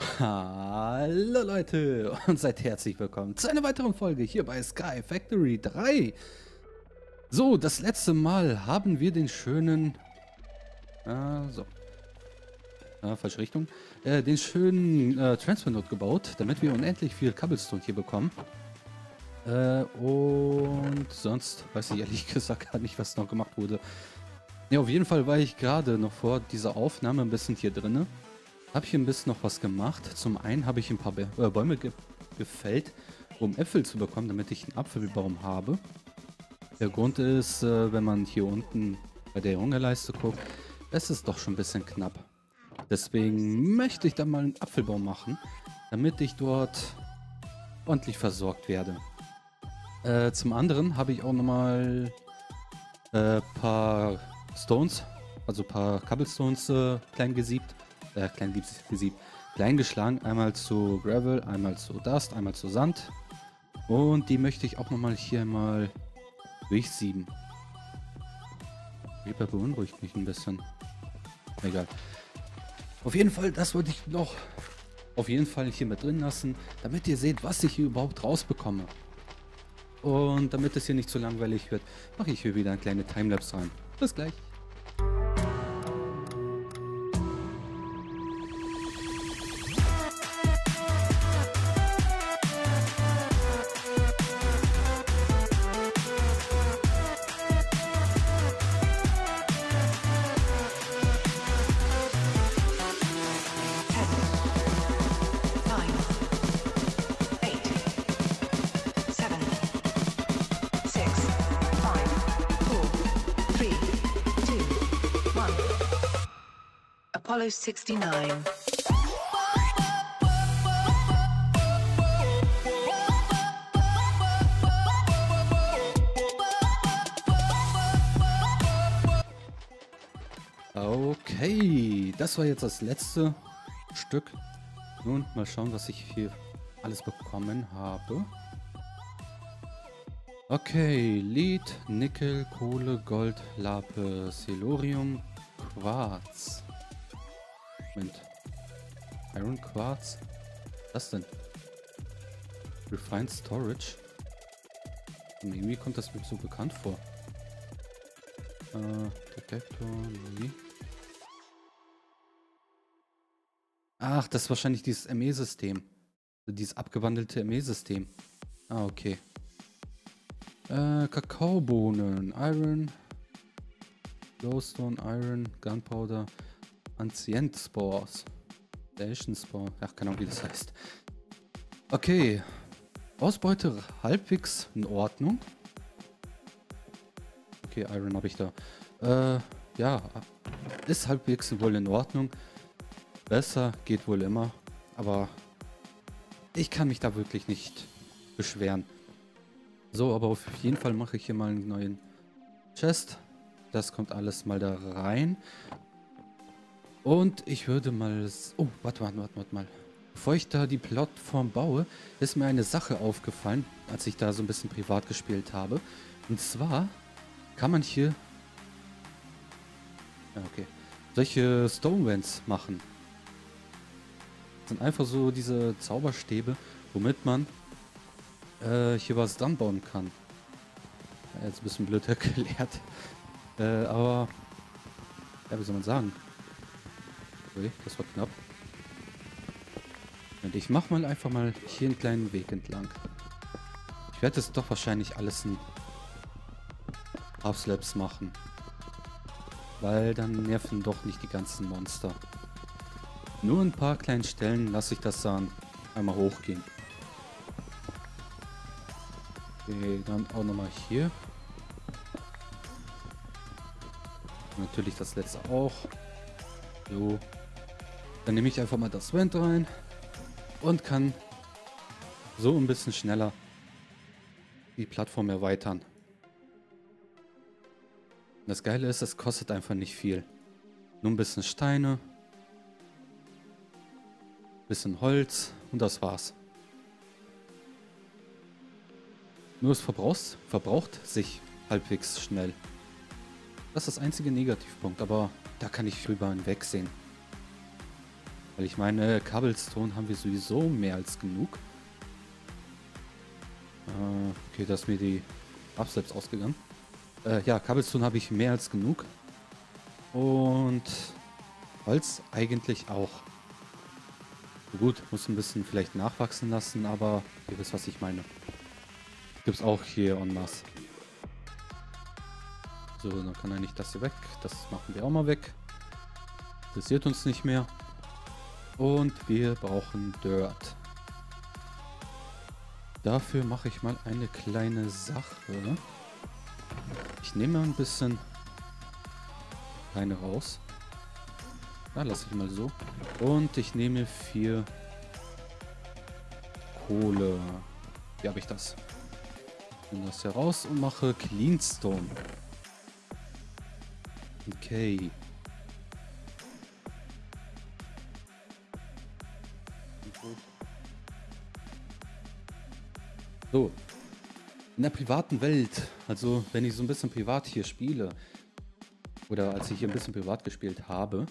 Hallo Leute und seid herzlich willkommen zu einer weiteren Folge hier bei Sky Factory 3. So, das letzte Mal haben wir den schönen... Ah, so. Ah, falsche Richtung. Äh, den schönen äh, Transfer Node gebaut, damit wir unendlich viel Cobblestone hier bekommen. Äh, und sonst weiß ich ehrlich gesagt gar nicht, was noch gemacht wurde. Ja, auf jeden Fall war ich gerade noch vor dieser Aufnahme ein bisschen hier drinne. Habe hier ein bisschen noch was gemacht. Zum einen habe ich ein paar äh, Bäume ge gefällt, um Äpfel zu bekommen, damit ich einen Apfelbaum habe. Der Grund ist, äh, wenn man hier unten bei der Hungerleiste guckt, es ist doch schon ein bisschen knapp. Deswegen möchte ich da mal einen Apfelbaum machen, damit ich dort ordentlich versorgt werde. Äh, zum anderen habe ich auch nochmal ein äh, paar Stones, also ein paar Cobblestones äh, klein gesiebt, äh, klein gesiebt, klein geschlagen. Einmal zu Gravel, einmal zu Dust, einmal zu Sand. Und die möchte ich auch nochmal hier mal durchsieben. Reaper beunruhigt mich ein bisschen. Egal. Auf jeden Fall, das wollte ich noch auf jeden Fall hier mit drin lassen, damit ihr seht, was ich hier überhaupt rausbekomme. Und damit es hier nicht zu langweilig wird, mache ich hier wieder eine kleine Timelapse rein. Bis gleich. Apollo 69. Okay, das war jetzt das letzte Stück. Nun, mal schauen, was ich hier alles bekommen habe. Okay, Lead, Nickel, Kohle, Gold, Lapis, Silurium, Quarz. Moment. Iron Quarz? Was denn? Refined Storage? Und irgendwie kommt das mir so bekannt vor. Äh, Detektor, nee. Ach, das ist wahrscheinlich dieses ME-System. Also dieses abgewandelte ME-System. Ah, okay. Äh, Kakaobohnen, Iron, Glowstone, Iron, Gunpowder, Ancient Spores. Station Spore. Ach, keine Ahnung, wie das heißt. Okay. Ausbeute halbwegs in Ordnung. Okay, Iron habe ich da. Äh, ja. Ist halbwegs wohl in Ordnung. Besser geht wohl immer. Aber ich kann mich da wirklich nicht beschweren. So, aber auf jeden Fall mache ich hier mal einen neuen Chest. Das kommt alles mal da rein. Und ich würde mal... Oh, warte, warte, warte, warte mal. Bevor ich da die Plattform baue, ist mir eine Sache aufgefallen, als ich da so ein bisschen privat gespielt habe. Und zwar kann man hier... Ja, okay. Solche Stonevents machen. Das sind einfach so diese Zauberstäbe, womit man äh, hier was dran bauen kann. Jetzt ein bisschen blöd erklärt. Äh, aber... Ja, wie soll man sagen? Ui, das war knapp. Und ich mache mal einfach mal hier einen kleinen Weg entlang. Ich werde es doch wahrscheinlich alles in Half-Slaps machen. Weil dann nerven doch nicht die ganzen Monster. Nur ein paar kleinen Stellen lasse ich das dann einmal hochgehen. Okay, dann auch nochmal hier. Natürlich das letzte auch. So. Dann nehme ich einfach mal das Vent rein und kann so ein bisschen schneller die Plattform erweitern. Das Geile ist, es kostet einfach nicht viel. Nur ein bisschen Steine, bisschen Holz und das war's. Nur es verbraucht, verbraucht sich halbwegs schnell. Das ist das einzige Negativpunkt, aber da kann ich drüber hinwegsehen. Weil ich meine, Cobblestone haben wir sowieso mehr als genug. Äh, okay, da ist mir die Absteps ausgegangen. Äh, ja, Cobblestone habe ich mehr als genug. Und Holz eigentlich auch. Gut, muss ein bisschen vielleicht nachwachsen lassen, aber ihr wisst, was ich meine. Gibt es auch hier en masse. So, dann kann eigentlich das hier weg. Das machen wir auch mal weg. Interessiert uns nicht mehr. Und wir brauchen Dirt. Dafür mache ich mal eine kleine Sache. Ich nehme ein bisschen Steine raus. Da lasse ich mal so. Und ich nehme vier Kohle. Wie habe ich das? Nehme das hier raus und mache Cleanstone. Okay. So. In der privaten Welt, also wenn ich so ein bisschen privat hier spiele, oder als ich hier ein bisschen privat gespielt habe,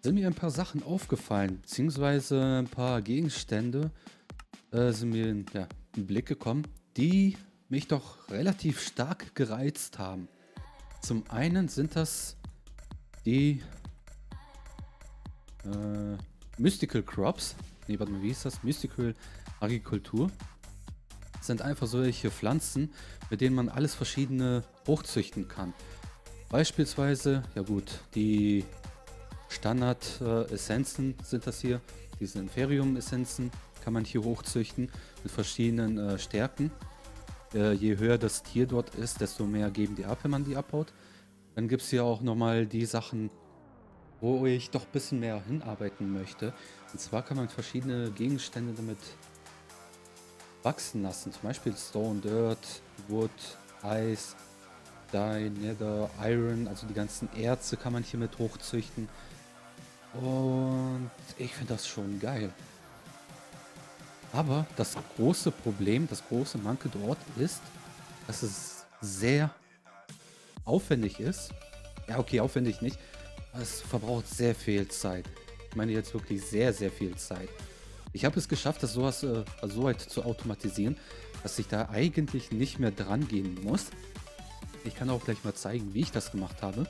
sind mir ein paar Sachen aufgefallen, beziehungsweise ein paar Gegenstände äh, sind mir in, ja, in den Blick gekommen, die mich doch relativ stark gereizt haben. Zum einen sind das die äh, Mystical Crops. Nee, warte mal, wie ist das? Mystical Agrikultur. Das sind einfach solche Pflanzen, mit denen man alles verschiedene hochzüchten kann. Beispielsweise, ja gut, die Standard-Essenzen äh, sind das hier. Diese Inferium-Essenzen kann man hier hochzüchten mit verschiedenen äh, Stärken. Äh, je höher das Tier dort ist, desto mehr geben die ab, wenn man die abbaut. Dann gibt es hier auch nochmal die Sachen, wo ich doch ein bisschen mehr hinarbeiten möchte. Und zwar kann man verschiedene Gegenstände damit wachsen lassen. Zum Beispiel Stone, Dirt, Wood, Eis, Dye, Nether, Iron, also die ganzen Erze kann man hier mit hochzüchten. Und ich finde das schon geil. Aber das große Problem, das große Manke dort ist, dass es sehr aufwendig ist. Ja, okay, aufwendig nicht. Es verbraucht sehr viel Zeit. Ich meine jetzt wirklich sehr, sehr viel Zeit. Ich habe es geschafft, das sowas äh, so weit zu automatisieren, dass ich da eigentlich nicht mehr dran gehen muss. Ich kann auch gleich mal zeigen, wie ich das gemacht habe.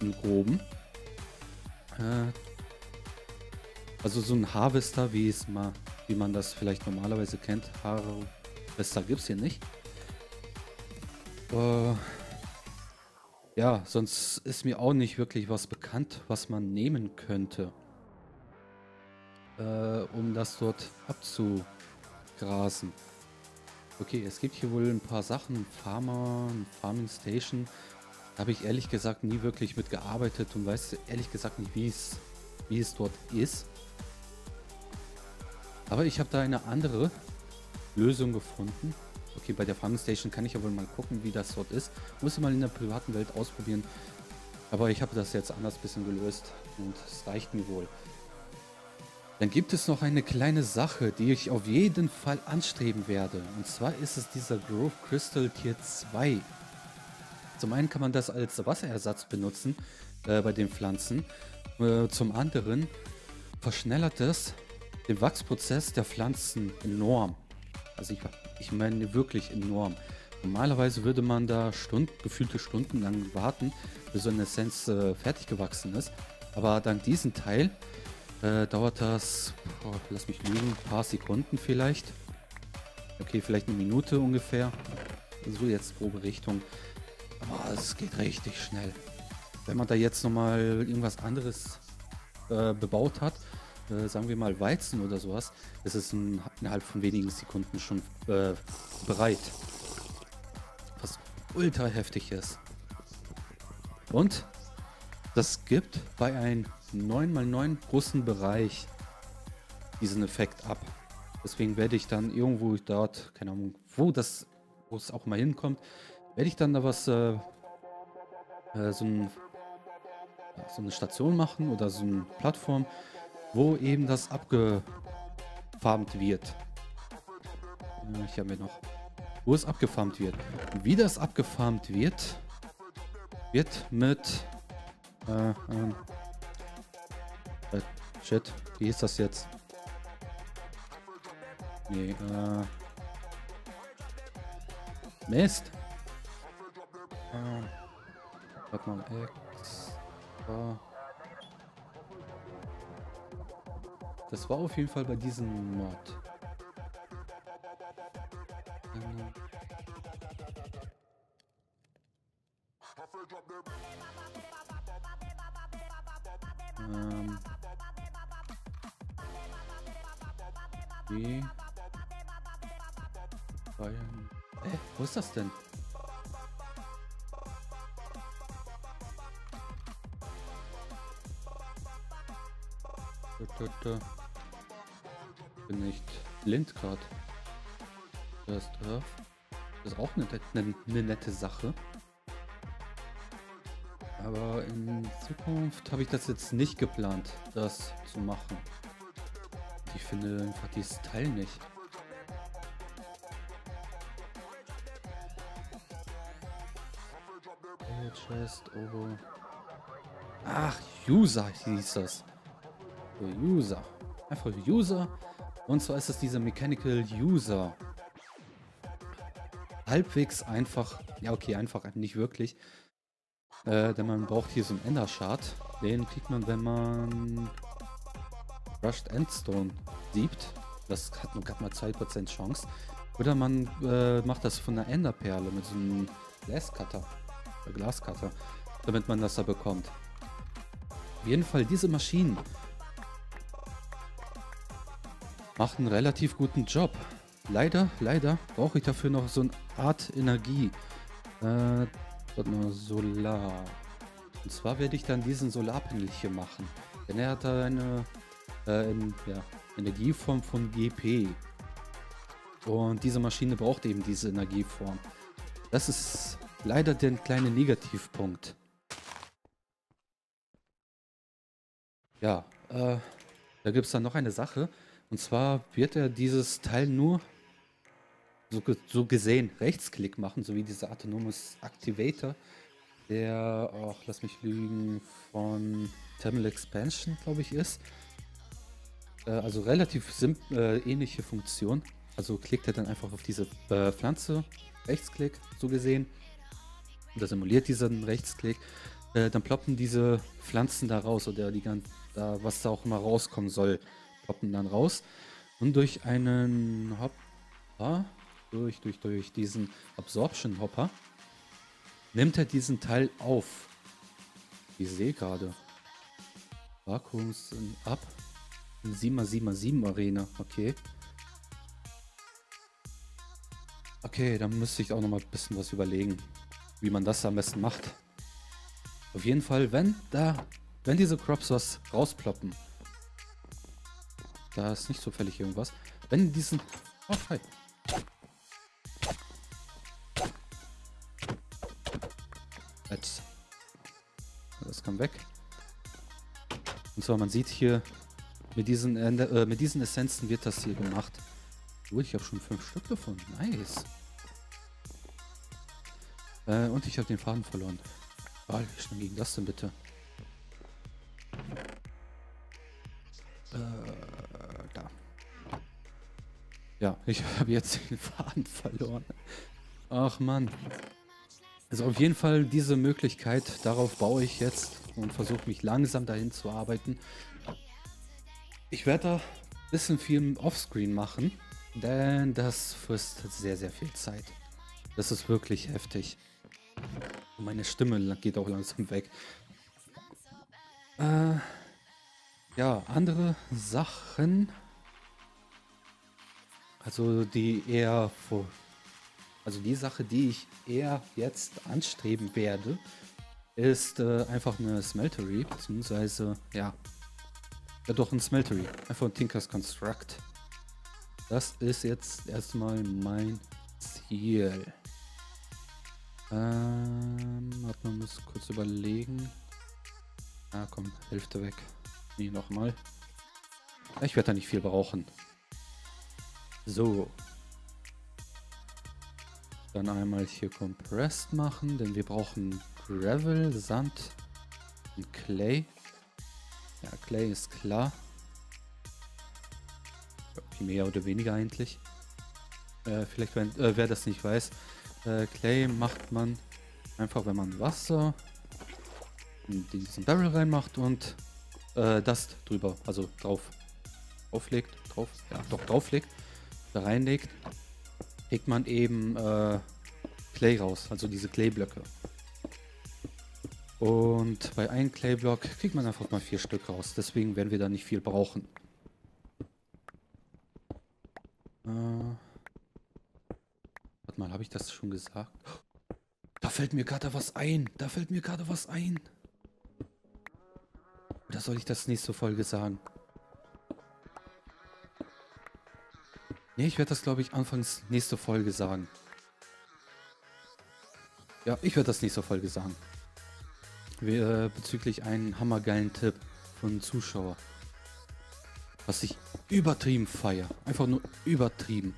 Im Groben. Äh, also so ein Harvester, wie es mal, wie man das vielleicht normalerweise kennt. Harvester gibt es hier nicht. Äh, ja, sonst ist mir auch nicht wirklich was bekannt, was man nehmen könnte, äh, um das dort abzugrasen. Okay, es gibt hier wohl ein paar Sachen, Farmer, Farming Station. Da habe ich ehrlich gesagt nie wirklich mitgearbeitet und weiß ehrlich gesagt nicht, wie es, wie es dort ist. Aber ich habe da eine andere Lösung gefunden. Okay, bei der Farming Station kann ich aber mal gucken, wie das dort ist. Muss ich mal in der privaten Welt ausprobieren. Aber ich habe das jetzt anders ein bisschen gelöst und es reicht mir wohl. Dann gibt es noch eine kleine Sache, die ich auf jeden Fall anstreben werde. Und zwar ist es dieser Grove Crystal Tier 2. Zum einen kann man das als Wasserersatz benutzen äh, bei den Pflanzen. Äh, zum anderen verschnellert es den Wachsprozess der Pflanzen enorm. Also ich, ich meine wirklich enorm. Normalerweise würde man da Stunden, gefühlte Stunden lang warten, bis so eine Essenz äh, fertig gewachsen ist. Aber dank diesem Teil äh, dauert das, oh, lass mich lügen, ein paar Sekunden vielleicht. Okay, vielleicht eine Minute ungefähr. So jetzt grobe Richtung. Aber es geht richtig schnell. Wenn man da jetzt nochmal irgendwas anderes äh, bebaut hat, äh, sagen wir mal Weizen oder sowas, ist es innerhalb von wenigen Sekunden schon äh, bereit. Was ultra heftig ist. Und das gibt bei einem 9x9 großen Bereich diesen Effekt ab. Deswegen werde ich dann irgendwo dort, keine Ahnung, wo das, wo es auch mal hinkommt, werde ich dann da was, äh, äh, so, ein, so eine Station machen oder so eine Plattform, wo eben das abgefarmt wird. Ich habe mir noch. Wo es abgefarmt wird. wie das abgefarmt wird, wird mit. Äh, äh, shit. Wie ist das jetzt? Nee, äh... Mist. Äh, warte mal, X. das war auf jeden Fall bei diesem Mod. Ähm. Wie? Bayern. Äh, wo ist das denn? Bin nicht blind gerade. Das ist auch eine, eine, eine nette Sache. Aber in Zukunft habe ich das jetzt nicht geplant, das zu machen. Ich finde einfach dieses Teil nicht. Chest. Ach, User hieß das. User. Einfach User. Und zwar ist es dieser Mechanical User. Halbwegs einfach. Ja, okay, einfach nicht wirklich. Äh, denn man braucht hier so einen Ender Shard. Den kriegt man, wenn man Rushed Endstone siebt. Das hat nur gerade mal 2% Chance. Oder man äh, macht das von einer Enderperle mit so einem Glascutter. Äh, Glascutter. Damit man das da bekommt. Auf jeden Fall, diese Maschinen machen einen relativ guten Job. Leider, leider brauche ich dafür noch so eine Art Energie. Äh, Solar. Und zwar werde ich dann diesen Solarpanel hier machen. Denn er hat eine äh, in, ja, Energieform von GP. Und diese Maschine braucht eben diese Energieform. Das ist leider der kleine Negativpunkt. Ja, äh, da gibt es dann noch eine Sache. Und zwar wird er dieses Teil nur so, so gesehen Rechtsklick machen, so wie dieser Autonomous Activator, der auch, lass mich lügen, von Thermal Expansion, glaube ich, ist. Äh, also relativ äh, ähnliche Funktion. Also klickt er dann einfach auf diese äh, Pflanze, Rechtsklick, so gesehen. Das simuliert diesen Rechtsklick. Äh, dann ploppen diese Pflanzen da raus oder die da, was da auch immer rauskommen soll, ploppen dann raus. Und durch einen Hopper durch, durch, durch diesen Absorption Hopper nimmt er diesen Teil auf. Ich sehe gerade. Vakuums ab. 7x7x7 Arena. Okay. Okay, dann müsste ich auch noch mal ein bisschen was überlegen, wie man das am besten macht. Auf jeden Fall, wenn da, wenn diese Crops was rausploppen, da ist nicht zufällig irgendwas, wenn diesen, oh hi. Das kann weg. Und zwar, man sieht hier, mit diesen, äh, mit diesen Essenzen wird das hier gemacht. Oh, ich habe schon fünf Stück davon. Nice. Äh, und ich habe den Faden verloren. Ah, wie schnell ging das denn bitte? Äh, Ja, ich habe jetzt den Faden verloren. Ach Mann. Also auf jeden Fall diese Möglichkeit, darauf baue ich jetzt und versuche mich langsam dahin zu arbeiten. Ich werde da ein bisschen viel Offscreen machen, denn das frisst sehr, sehr viel Zeit. Das ist wirklich heftig. Meine Stimme geht auch langsam weg. Äh, ja, andere Sachen, also die eher vor also die Sache, die ich eher jetzt anstreben werde, ist äh, einfach eine Smeltery, beziehungsweise, ja, ja doch ein Smeltery, einfach ein Tinkers Construct. Das ist jetzt erstmal mein Ziel. Ähm, warte, man muss kurz überlegen. Ah, komm, Hälfte weg. Nee, nochmal. Ich werde da nicht viel brauchen. So, dann einmal hier Compressed machen, denn wir brauchen Gravel, Sand und Clay. Ja, Clay ist klar. Mehr oder weniger eigentlich. Äh, vielleicht, wenn, äh, wer das nicht weiß, äh, Clay macht man einfach, wenn man Wasser in diesen Barrel reinmacht und äh, das drüber, also drauf auflegt, drauf, ja, doch drauflegt, da reinlegt, kriegt man eben äh, Clay raus, also diese Clayblöcke. Und bei einem Clayblock kriegt man einfach mal vier Stück raus. Deswegen werden wir da nicht viel brauchen. Äh, warte mal, habe ich das schon gesagt? Da fällt mir gerade was ein. Da fällt mir gerade was ein. Oder soll ich das nächste Folge sagen? Nee, ich werde das, glaube ich, anfangs nächste Folge sagen. Ja, ich werde das nächste Folge sagen. Wir, äh, bezüglich einen hammergeilen Tipp von Zuschauer. Was ich übertrieben feier. Einfach nur übertrieben.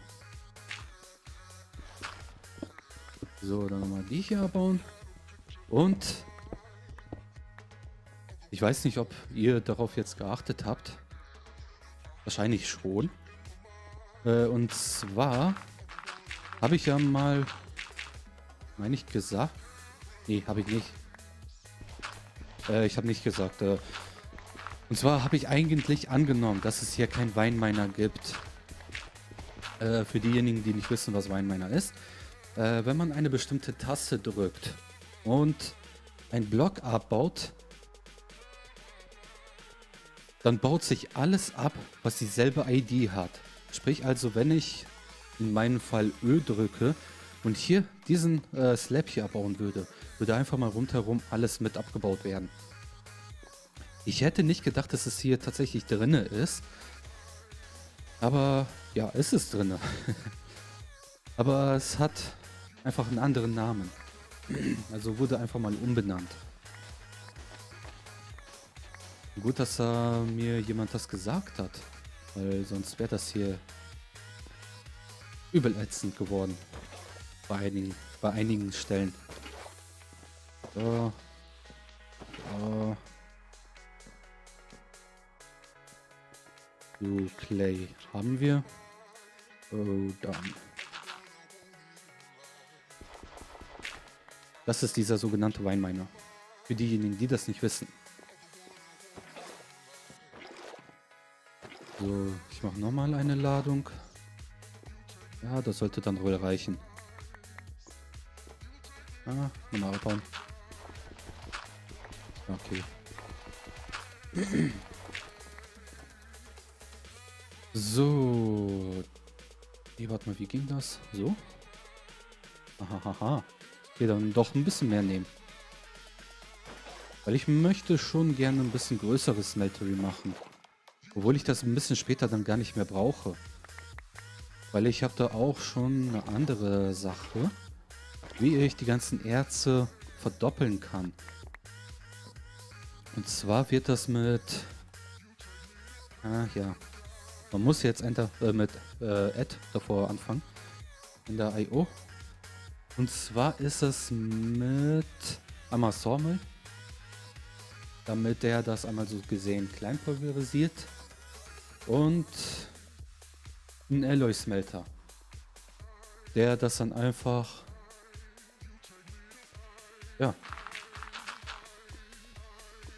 So, dann nochmal die hier abbauen. Und ich weiß nicht, ob ihr darauf jetzt geachtet habt. Wahrscheinlich schon. Äh, und zwar habe ich ja mal, meine ich gesagt, nee, habe ich nicht. Äh, ich habe nicht gesagt. Äh, und zwar habe ich eigentlich angenommen, dass es hier kein Weinminer gibt. Äh, für diejenigen, die nicht wissen, was Weinminer ist. Äh, wenn man eine bestimmte Taste drückt und ein Block abbaut, dann baut sich alles ab, was dieselbe ID hat. Sprich also, wenn ich in meinem Fall Ö drücke und hier diesen äh, Slab hier abbauen würde, würde einfach mal rundherum alles mit abgebaut werden. Ich hätte nicht gedacht, dass es hier tatsächlich drinne ist. Aber ja, ist es drinne. Aber es hat einfach einen anderen Namen. Also wurde einfach mal umbenannt. Gut, dass äh, mir jemand das gesagt hat. Weil sonst wäre das hier übel ätzend geworden. Bei einigen, bei einigen Stellen. So. So. So, Clay haben wir. Oh, dann. Das ist dieser sogenannte Weinminer. Für diejenigen, die das nicht wissen. So, ich mache nochmal eine Ladung. Ja, das sollte dann wohl reichen. Ah, nochmal abbauen. Okay. So. Hey, warte mal, wie ging das? So? Ahaha. Okay, dann doch ein bisschen mehr nehmen. Weil ich möchte schon gerne ein bisschen größeres Smeltery machen. Obwohl ich das ein bisschen später dann gar nicht mehr brauche. Weil ich habe da auch schon eine andere Sache, wie ich die ganzen Erze verdoppeln kann. Und zwar wird das mit... Ah ja. Man muss jetzt enter, äh, mit äh, Add davor anfangen. In der I.O. Und zwar ist es mit einmal Sawmill. Damit der das einmal so gesehen klein pulverisiert und ein Alloy Smelter, der das dann einfach ja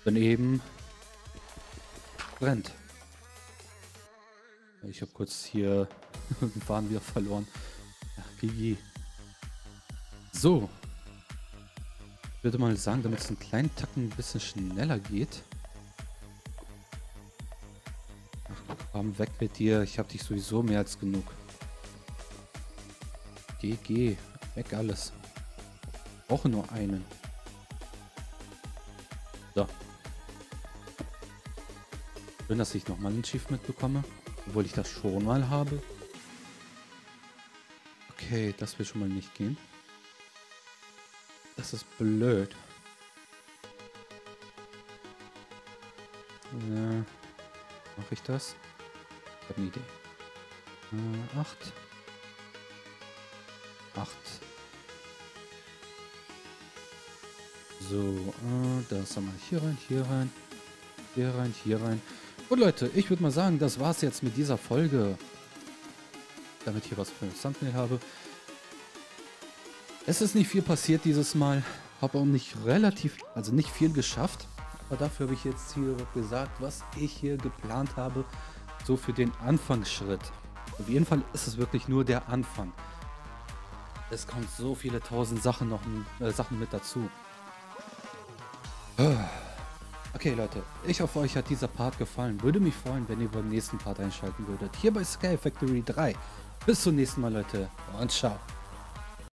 dann eben brennt. Ich habe kurz hier Faden wieder verloren. Ja, GG. So. Ich würde mal sagen, damit es einen kleinen Tacken ein bisschen schneller geht, Komm, weg mit dir. Ich habe dich sowieso mehr als genug. Geh, geh. Weg alles. Ich brauche nur einen. So. Schön, dass ich nochmal ein Achievement bekomme. Obwohl ich das schon mal habe. Okay, das will schon mal nicht gehen. Das ist blöd. Ja, mache ich das? Habe eine Idee. Äh, acht. Acht. So, äh, das haben wir hier rein, hier rein, hier rein, hier rein. Und Leute, ich würde mal sagen, das war's jetzt mit dieser Folge. damit ich hier was für ein Thumbnail habe. Es ist nicht viel passiert dieses Mal, habe auch nicht relativ, also nicht viel geschafft, aber dafür habe ich jetzt hier gesagt, was ich hier geplant habe, so für den Anfangsschritt. Auf jeden Fall ist es wirklich nur der Anfang. Es kommt so viele tausend Sachen noch äh, Sachen mit dazu. Okay Leute, ich hoffe euch hat dieser Part gefallen. Würde mich freuen, wenn ihr beim nächsten Part einschalten würdet. Hier bei Sky Factory 3. Bis zum nächsten Mal Leute und ciao.